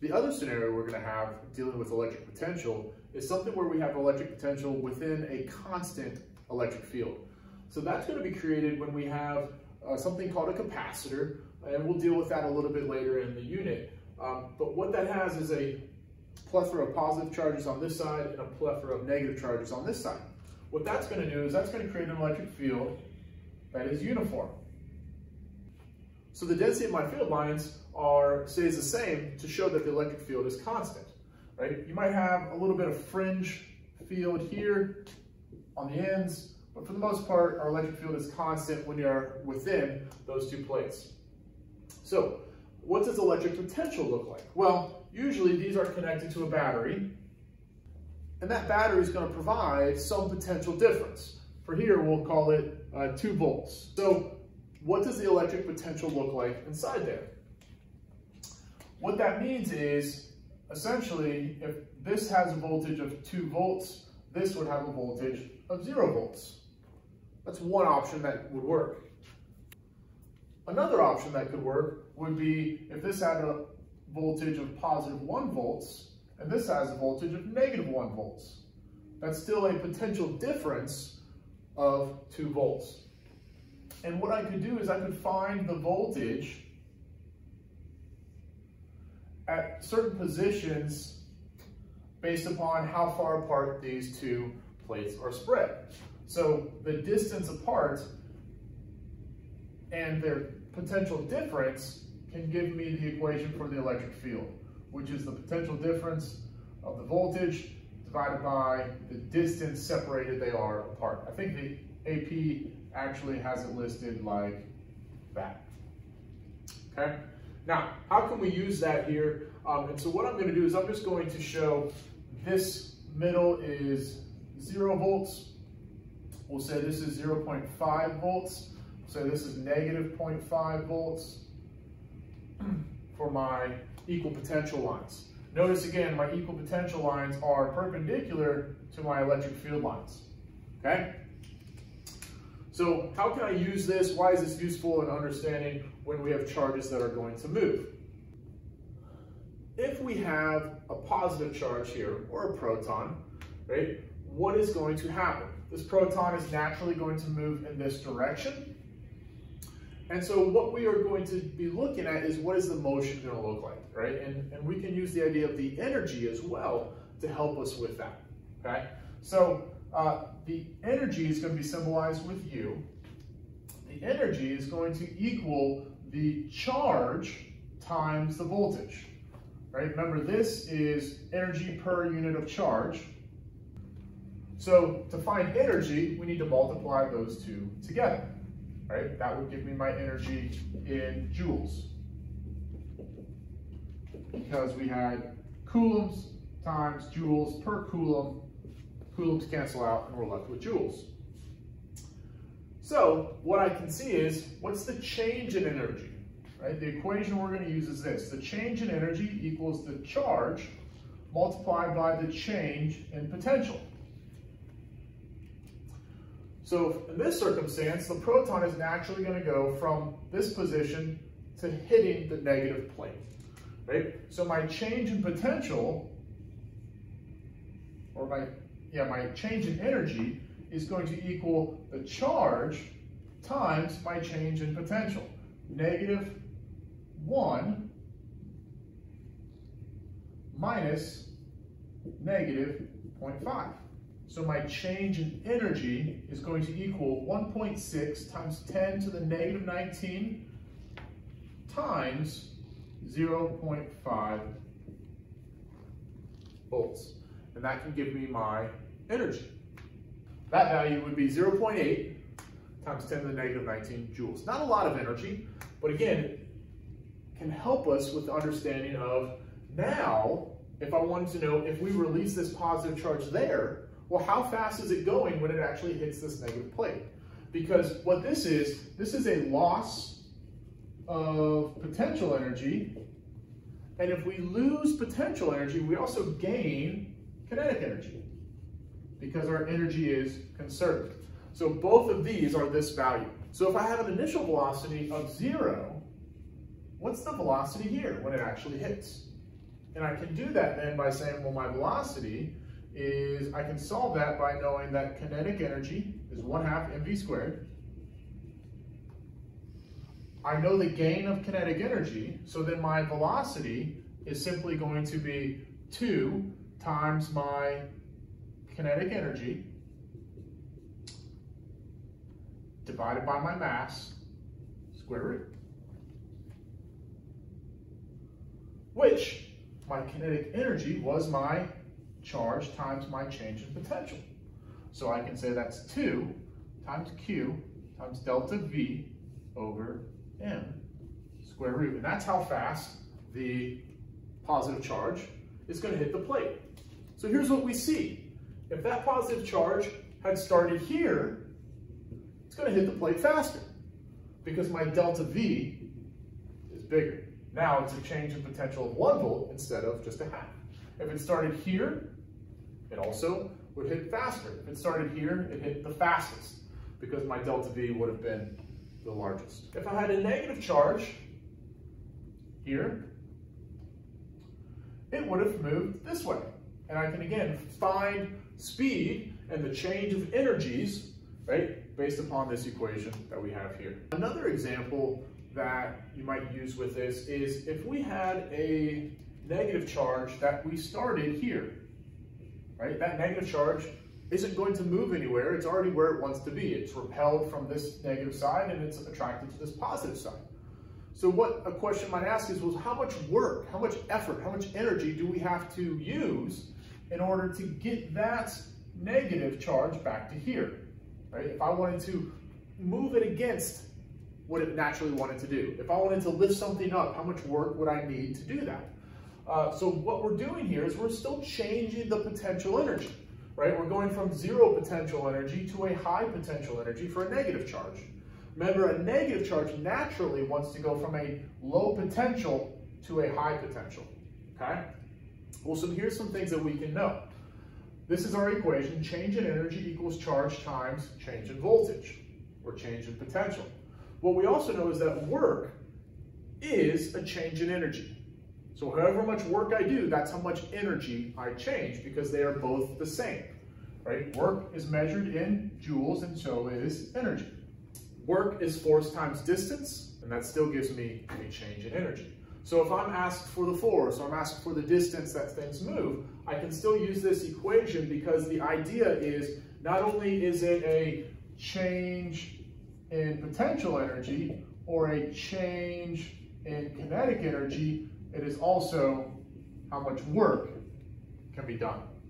The other scenario we're gonna have dealing with electric potential is something where we have electric potential within a constant electric field. So that's gonna be created when we have uh, something called a capacitor, and we'll deal with that a little bit later in the unit. Um, but what that has is a plethora of positive charges on this side and a plethora of negative charges on this side. What that's going to do is that's going to create an electric field that is uniform. So the density of my field lines are stays the same to show that the electric field is constant, right? You might have a little bit of fringe field here on the ends, but for the most part, our electric field is constant when you're within those two plates. So what does electric potential look like? Well, usually these are connected to a battery, and that battery is going to provide some potential difference. For here, we'll call it uh, 2 volts. So what does the electric potential look like inside there? What that means is, essentially, if this has a voltage of 2 volts, this would have a voltage of 0 volts. That's one option that would work. Another option that could work would be if this had a voltage of positive 1 volts, and this has a voltage of negative 1 volts. That's still a potential difference of 2 volts. And what I could do is I could find the voltage at certain positions based upon how far apart these two plates are spread. So the distance apart and their potential difference can give me the equation for the electric field, which is the potential difference of the voltage divided by the distance separated they are apart. I think the AP actually has it listed like that. Okay? Now, how can we use that here? Um, and so what I'm going to do is I'm just going to show this middle is 0 volts. We'll say this is 0.5 volts. So this is negative 0.5 volts for my equal potential lines. Notice again, my equal potential lines are perpendicular to my electric field lines, okay? So how can I use this? Why is this useful in understanding when we have charges that are going to move? If we have a positive charge here, or a proton, right, what is going to happen? This proton is naturally going to move in this direction, and so what we are going to be looking at is what is the motion going to look like, right? And, and we can use the idea of the energy as well to help us with that, okay? So uh, the energy is going to be symbolized with U. The energy is going to equal the charge times the voltage, right? Remember, this is energy per unit of charge. So to find energy, we need to multiply those two together right? That would give me my energy in joules. Because we had coulombs times joules per coulomb. Coulombs cancel out and we're left with joules. So what I can see is, what's the change in energy? Right? The equation we're going to use is this. The change in energy equals the charge multiplied by the change in potential. So in this circumstance, the proton is naturally going to go from this position to hitting the negative plate, right? So my change in potential, or my, yeah, my change in energy is going to equal the charge times my change in potential. Negative 1 minus negative 0.5. So my change in energy is going to equal 1.6 times 10 to the negative 19 times 0.5 volts. And that can give me my energy. That value would be 0.8 times 10 to the negative 19 joules. Not a lot of energy, but again, can help us with the understanding of now, if I wanted to know if we release this positive charge there, well, how fast is it going when it actually hits this negative plate? Because what this is, this is a loss of potential energy. And if we lose potential energy, we also gain kinetic energy because our energy is conserved. So both of these are this value. So if I have an initial velocity of zero, what's the velocity here when it actually hits? And I can do that then by saying, well, my velocity is, I can solve that by knowing that kinetic energy is 1 half mv squared. I know the gain of kinetic energy, so then my velocity is simply going to be 2 times my kinetic energy divided by my mass, square root. Which, my kinetic energy was my charge times my change in potential. So I can say that's 2 times Q times delta V over M square root. And that's how fast the positive charge is going to hit the plate. So here's what we see. If that positive charge had started here, it's going to hit the plate faster because my delta V is bigger. Now it's a change in potential of one volt instead of just a half. If it started here, it also would hit faster. If it started here, it hit the fastest because my delta V would have been the largest. If I had a negative charge here, it would have moved this way. And I can again find speed and the change of energies, right, based upon this equation that we have here. Another example that you might use with this is if we had a negative charge that we started here, right? That negative charge isn't going to move anywhere. It's already where it wants to be. It's repelled from this negative side and it's attracted to this positive side. So what a question might ask is, well, how much work, how much effort, how much energy do we have to use in order to get that negative charge back to here, right? If I wanted to move it against what it naturally wanted to do. If I wanted to lift something up, how much work would I need to do that? Uh, so what we're doing here is we're still changing the potential energy, right? We're going from zero potential energy to a high potential energy for a negative charge. Remember, a negative charge naturally wants to go from a low potential to a high potential, okay? Well, so here's some things that we can know. This is our equation, change in energy equals charge times change in voltage, or change in potential. What we also know is that work is a change in energy. So however much work I do, that's how much energy I change because they are both the same, right? Work is measured in joules and so is energy. Work is force times distance, and that still gives me a change in energy. So if I'm asked for the force, or I'm asked for the distance that things move, I can still use this equation because the idea is not only is it a change in potential energy or a change in kinetic energy, it is also how much work can be done.